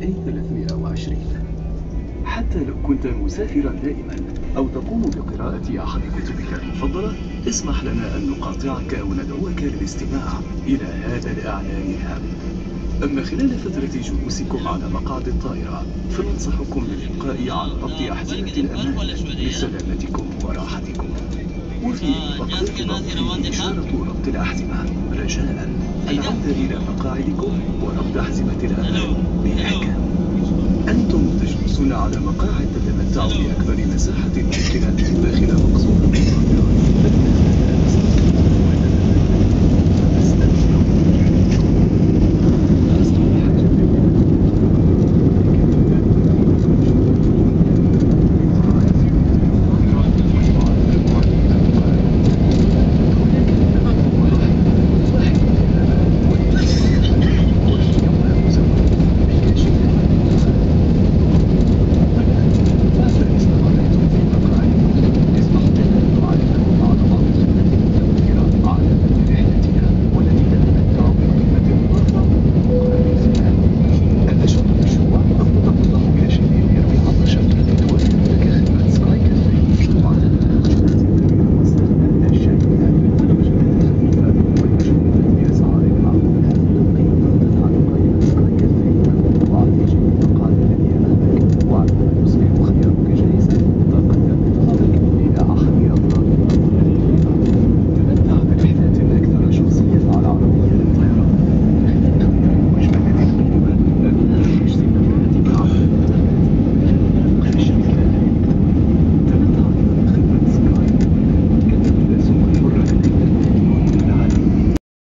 أي 320 حتى لو كنت مسافرا دائما أو تقوم بقراءة أحد كتبك المفضلة اسمح لنا أن نقاطعك أو ندعوك للاستماع إلى هذا الإعلان الهام. أما خلال فترة جلوسكم على مقعد الطائرة فننصحكم بالإبقاء على ربط أحزمة الأمان لسلامتكم وراحتكم. وفي فيه إشارة ربط الأحزمة. رجاء العودة إلى مقاعدكم وربط أحزمة الأمان. بإحكام تجلسون على مقاعد تتمتع بأكبر مساحة ممكنة داخل الطائرة